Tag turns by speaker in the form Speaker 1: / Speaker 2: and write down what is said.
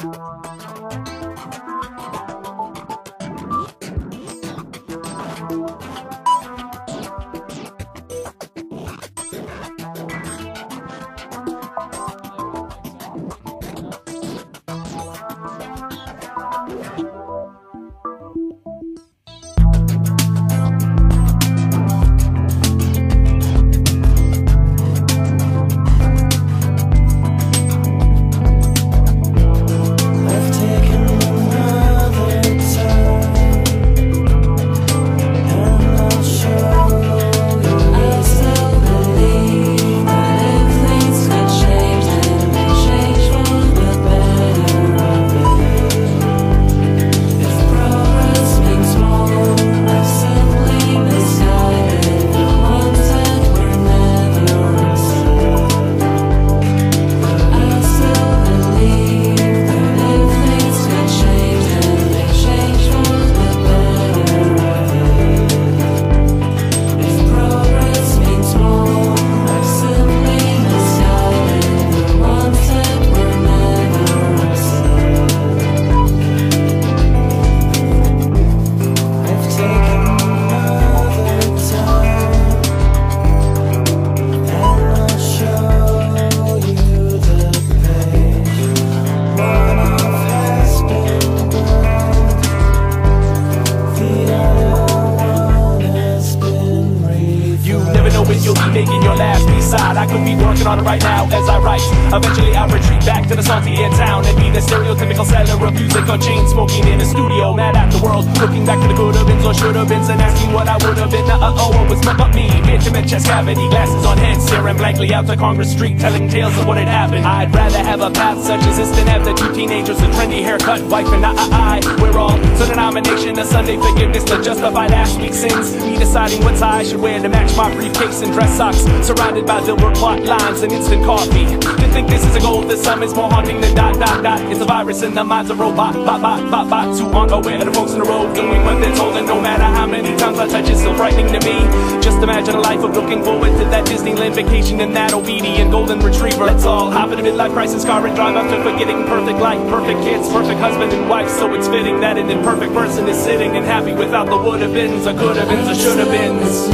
Speaker 1: Thank you.
Speaker 2: I could
Speaker 3: be working on it right now as I write. Eventually I'll retreat back to the salty air town And be the stereotypical seller of music or chain smoking in a studio Mad at the world, looking back to the could have beens or should have beens And asking what I would have been, uh-oh, what was meant Intimate chest cavity, glasses on head Staring blankly out to Congress Street Telling tales of what had happened. I'd rather have a path such as this Than have the two teenagers, a trendy haircut Wife and I, I, I, we're all So denomination of Sunday forgiveness To justify last week's sins. Me deciding what tie I should wear to match my briefcase and dress socks Surrounded by Dilbert plot lines and instant coffee. To think this is a goal, this sum is more haunting than dot dot dot. It's a virus in the minds of robot, bot bot bot bots Who aren't aware of the folks in the road Doing what they're told and no matter how many times I touch it's still frightening to me. Just imagine a life of looking forward to that Disneyland vacation And that obedient golden retriever. Let's all hop in a midlife crisis car and drive after forgetting perfect life. Perfect kids, perfect husband and wife. So it's fitting that an imperfect person is sitting and happy Without the would have beens, or could have beens, or should have beens